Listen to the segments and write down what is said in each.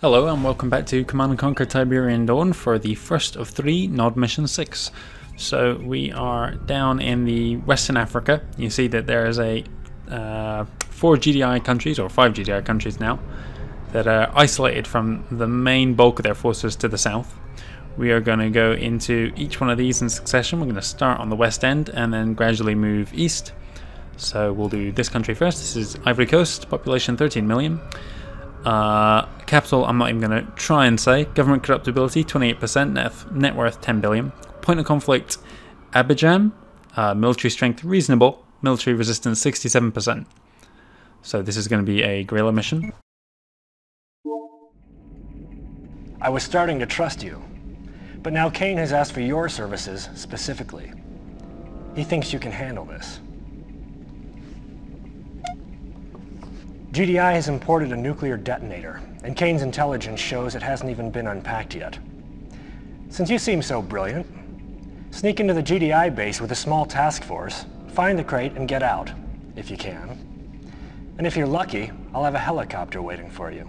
Hello and welcome back to Command & Conquer Tiberian Dawn for the first of three Nod Mission 6. So we are down in the Western Africa. You see that there is a uh, four GDI countries, or five GDI countries now, that are isolated from the main bulk of their forces to the south. We are going to go into each one of these in succession. We're going to start on the west end and then gradually move east. So we'll do this country first. This is Ivory Coast, population 13 million. Uh, capital, I'm not even going to try and say. Government corruptibility, 28%. Net, net worth, 10 billion. Point of conflict, Abidjan. Uh, military strength, reasonable. Military resistance, 67%. So this is going to be a guerrilla mission. I was starting to trust you. But now Kane has asked for your services specifically. He thinks you can handle this. GDI has imported a nuclear detonator, and Kane's intelligence shows it hasn't even been unpacked yet. Since you seem so brilliant, sneak into the GDI base with a small task force, find the crate and get out, if you can. And if you're lucky, I'll have a helicopter waiting for you.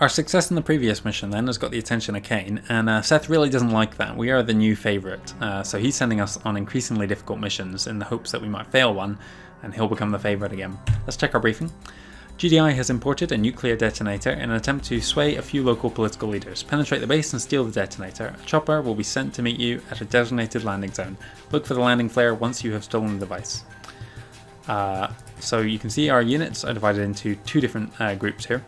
Our success in the previous mission then has got the attention of Kane, and uh, Seth really doesn't like that. We are the new favourite, uh, so he's sending us on increasingly difficult missions in the hopes that we might fail one, and he'll become the favourite again. Let's check our briefing. GDI has imported a nuclear detonator in an attempt to sway a few local political leaders. Penetrate the base and steal the detonator. A chopper will be sent to meet you at a designated landing zone. Look for the landing flare once you have stolen the device. Uh, so you can see our units are divided into two different uh, groups here.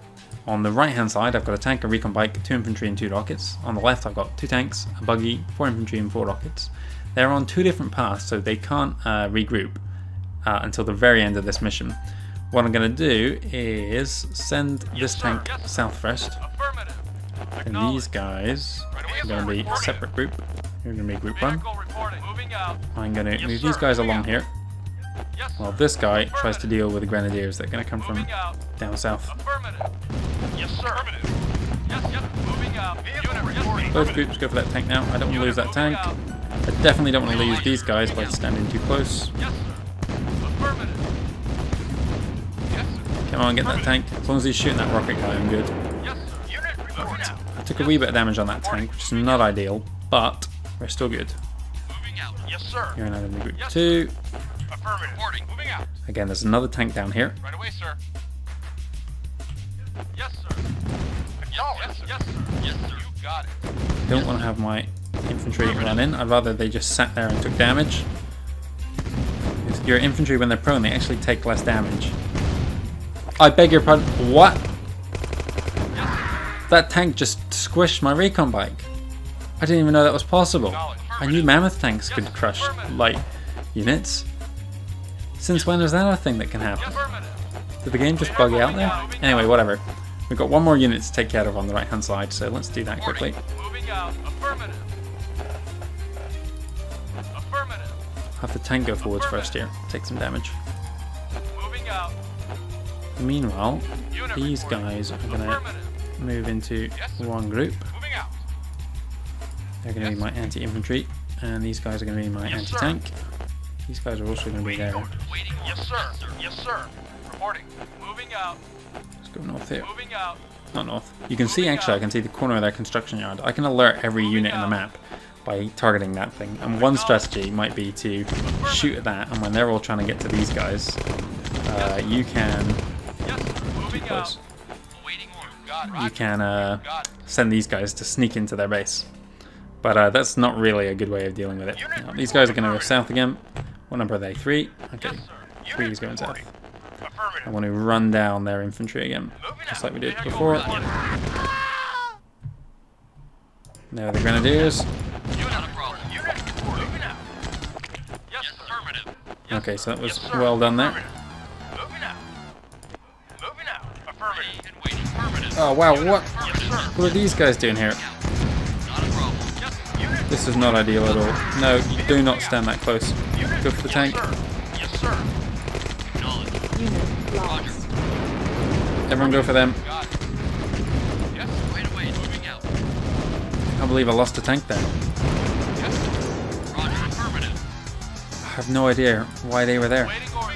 On the right hand side I've got a tank, a recon bike, two infantry and two rockets. On the left I've got two tanks, a buggy, four infantry and four rockets. They're on two different paths so they can't uh, regroup uh, until the very end of this mission. What I'm going to do is send this tank south first. And these guys are going to be a separate group. You're going to be group one. I'm going to move these guys along here. While this guy tries to deal with the grenadiers that are going to come from down south. Yes, sir. Yes, yes, moving out. Both groups go for that tank now. I don't want to lose that tank. I definitely don't want to lose these guys by standing too close. Yes, affirmative. Yes, sir. Come on, get that tank. As long as he's shooting that rocket guy, I'm good. Yes, sir. Unit report. I took a wee bit of damage on that tank, which is not ideal, but we're still good. Moving out. Yes, sir. You're in enemy group two. Affirmative. Reporting. Moving out. Again, there's another tank down here. Right away, sir. Yes, Don't want to have my infantry run in. I'd rather they just sat there and took damage. Because Your infantry, when they're prone, they actually take less damage. I beg your pardon. What? That tank just squished my recon bike. I didn't even know that was possible. I knew mammoth tanks could crush light units. Since when is that a thing that can happen? Did the game just bug out there? Anyway, whatever. We've got one more unit to take care of on the right hand side, so let's do that quickly. Moving out. Affirmative. Affirmative. Have the tank go forwards first here, take some damage. Moving out. Meanwhile, Unit these reporting. guys are going to move into one group. They're going to be my anti-infantry, and these guys are going to be my Yes, anti-tank. These guys are also going to be there. Waiting. Yes, sir. Yes, sir. Reporting. Moving out. Let's go north here. Moving out. Not north. You can see, actually, I can see the corner of their construction yard. I can alert every unit in the map by targeting that thing. And one strategy might be to shoot at that, and when they're all trying to get to these guys, uh, you can Yes, sir. Close. out. Waiting order. Got it. you can uh, send these guys to sneak into their base. But uh, that's not really a good way of dealing with it. Now, these guys are going to go south again. What number are they? Three? Okay. Three is going south. Reporting. Affirmative. I want to run down their infantry again, just like we did before. go. There are the grenadiers. Unit not a problem. Unit reporting. Moving out. Yes, affirmative. Yes, Okay, so that was well done there. Affirmative. Moving out. Moving out. Affirmative. And waiting. Affirmative. Oh wow, what? Yes. What are these guys doing here? Not a problem. Yes, unit. This is not ideal at all. No, do not stand that close. Unit Go for the tank. Lost. Everyone go for them. I can't believe I lost a tank there. I have no idea why they were there.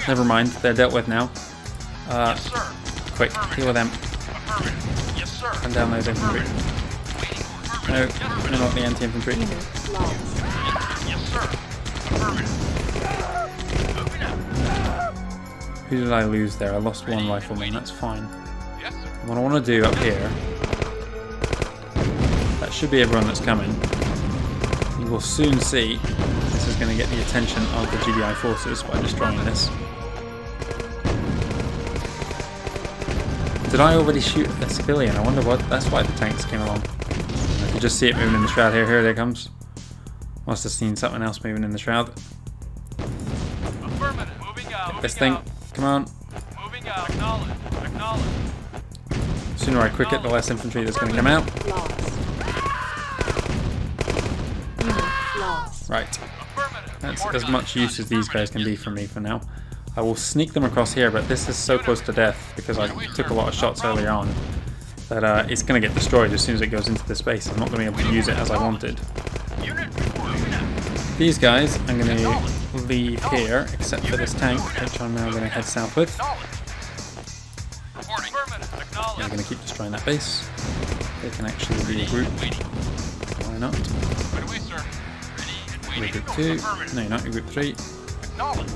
Never mind, they're dealt with now. Uh, quick, deal with them. Affirmative. Yes, sir. And down those infantry. No, no, not the anti-infantry. Who did I lose there? I lost one rifleman, that's fine. What I want to do up here, that should be everyone that's coming. You will soon see this is going to get the attention of the GDI forces by destroying this. Did I already shoot a civilian? I wonder what. That's why the tanks came along. I could just see it moving in the shroud here. Here it comes. Must have seen something else moving in the shroud. Affirmative. Moving out. This thing. Come on. Moving out. Acknowledge. Acknowledge. The sooner I quick it, the less infantry that's going to come out. Lost. Unit lost. Right. That's as much use as these guys can be for me for now. I will sneak them across here, but this is so close to death because I took a lot of shots earlier on that uh, it's going to get destroyed as soon as it goes into the space. I'm not going to be able to use it as I wanted. Unit report. Moving out. These guys I'm going to leave here, except for this tank, which I'm now going to head south with. I'm going to keep destroying that base. They can actually regroup. Why not? Regroup 2. No, not. Regroup 3. Acknowledge.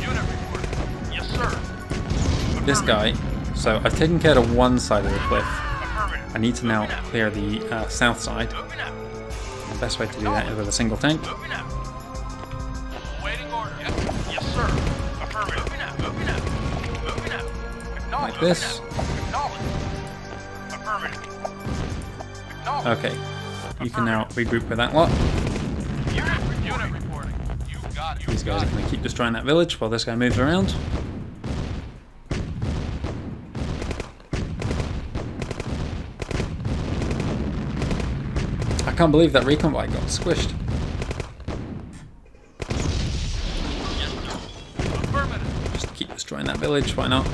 Unit reporting. Yes, sir. This guy. So I've taken care of one side of the cliff. I need to now clear the uh, south side. The best way to do that is with a single tank. Like this. Okay, you can now regroup with that lot. These guys are going to keep destroying that village while this guy moves around. I can't believe that recon bike got squished. Just keep destroying that village, why not?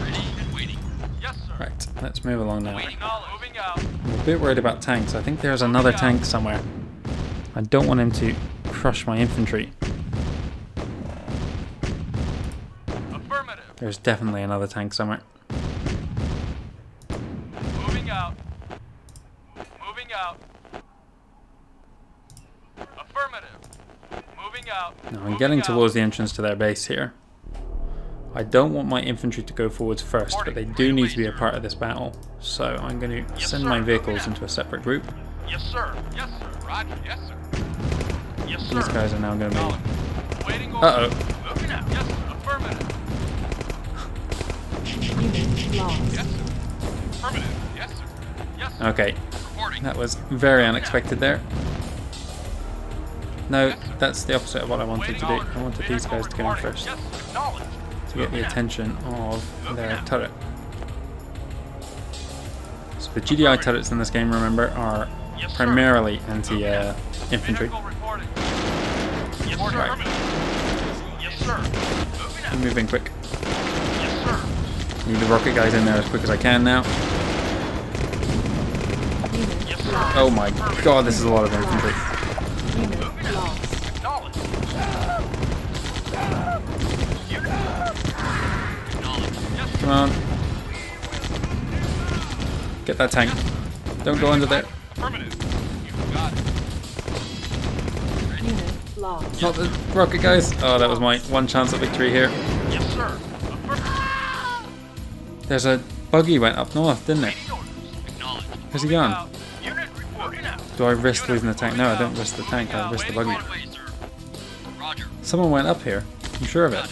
Ready and waiting. Yes, sir. Right, let's move along now. Waiting. Acknowledge. Moving out. I'm a bit worried about tanks. I think there's another tank somewhere. I don't want him to crush my infantry. Affirmative. There's definitely another tank somewhere. Moving out. Moving out. Affirmative. Moving out. Now I'm getting towards the entrance to their base here. I don't want my infantry to go forwards first, but they do need to be a part of this battle. So I'm going to Yes, send sir. my vehicles into a separate group. Yes, sir. Yes, sir. Roger. Yes, sir. Yes, sir. These guys are now going to be... Waiting order. Uh-oh. Moving out. Yes, sir. Affirmative. Unit lost. Yes, sir. Affirmative. Yes, sir. Yes, sir. Okay, Reporting. that was very unexpected there. No, that's the opposite of what I wanted to do. Order. I wanted these guys to go in first Yes, sir. Acknowledge. To get the attention of their turret. So the GDI turrets in this game, remember, are primarily anti-infantry. Vehicle reporting. Yes, sir. Uh, right. Sir. Moving out. Keep moving quick. Need the rocket guys in there as quick as I can now. Unit Yes, sir. lost. Oh my god, this is a lot of infantry. Unit lost. Acknowledge. Unit. Acknowledge. Yes, sir. Come on. Get that tank. Don't go under there. Not the rocket guys. Oh, that was my one chance at victory here. Yes, sir. There's a buggy went up north, didn't it? Where's he gone? Do I risk losing the tank? No, I don't risk the tank. I risk the buggy. Someone went up here. I'm sure of it.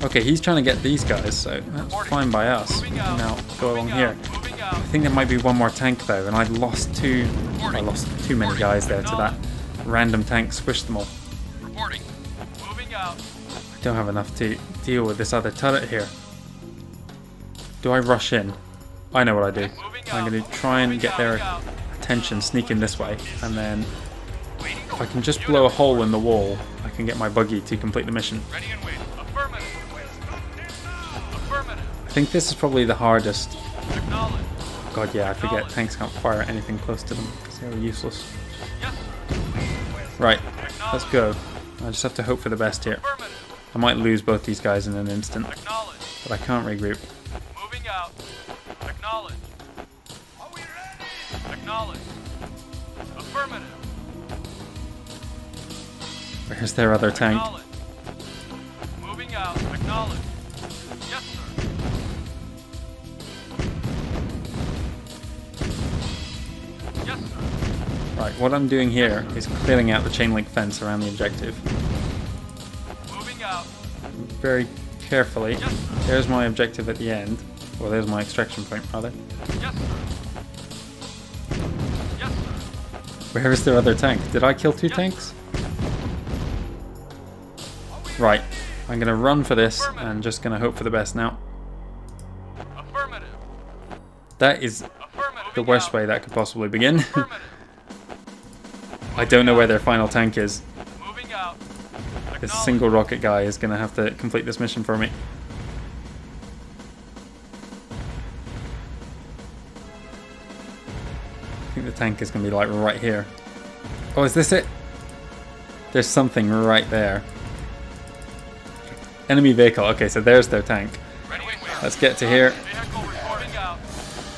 Got it. Affirmative. Okay, he's trying to get these guys, so that's fine by us. We can now go along here. out. Moving out. I think there might be one more tank though, and I lost two. I lost too many guys there to that random tank. Squished them all. Reporting. Moving out. I don't have enough to deal with this other turret here. Do I rush in? I know what I do. I'm going to try and get their attention, sneak in this way, and then if I can just blow a hole in the wall, I can get my buggy to complete the mission. I think this is probably the hardest. God, yeah, I forget tanks can't fire anything close to them because they're useless. Right, let's go. I just have to hope for the best here. I might lose both these guys in an instant, but I can't regroup. Moving out. Acknowledge. Acknowledge. Affirmative. Where's their other tank? Moving out. Acknowledge. Right, what I'm doing here is clearing out the chain link fence around the objective. Moving out. Very carefully. Yes. There's my objective at the end. Or there's my extraction point, rather. Yes, sir. Yes, sir. Where is their other tank? Did I kill two tanks? Right, I'm gonna run for this and just gonna hope for the best now. Affirmative. That is Affirmative. the worst way that could possibly begin. I don't know where their final tank is. Moving. This single rocket guy is gonna have to complete this mission for me. I think the tank is gonna be like right here. Oh, is this it? There's something right there. Enemy vehicle. Okay, so there's their tank. Ready and wait. Let's get to here. Vehicle reporting out.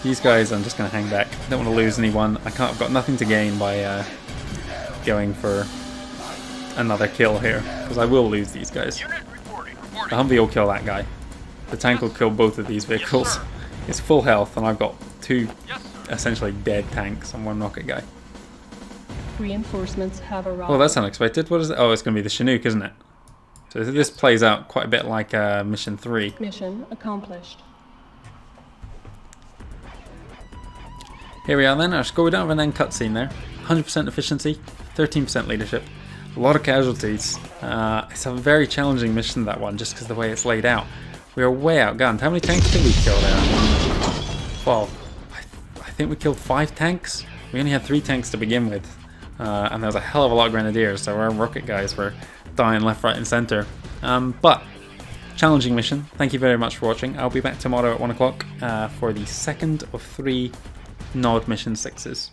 These guys, I'm just gonna hang back. I don't want to lose anyone. I can't. I've got nothing to gain by uh, going for another kill here because I will lose these guys. The Humvee will kill that guy. The tank will kill both of these vehicles. It's full health, and I've got two essentially dead tanks and one rocket guy. Reinforcements have arrived. Well, that's unexpected. What is it? Oh, it's going to be the Chinook, isn't it? So this plays out quite a bit like uh, Mission 3. Mission accomplished. Here we are then, our score. We don't have an end cutscene there. 100% efficiency, 13% leadership, a lot of casualties. Uh, it's a very challenging mission, that one, just because the way it's laid out. We are way outgunned. How many tanks did we kill there? Well, I, I think we killed five tanks. We only had three tanks to begin with. Uh, and there was a hell of a lot of grenadiers, so our rocket guys were dying left, right, and center. Um, but challenging mission. Thank you very much for watching. I'll be back tomorrow at one o'clock uh, for the second of three Nod Mission sixes.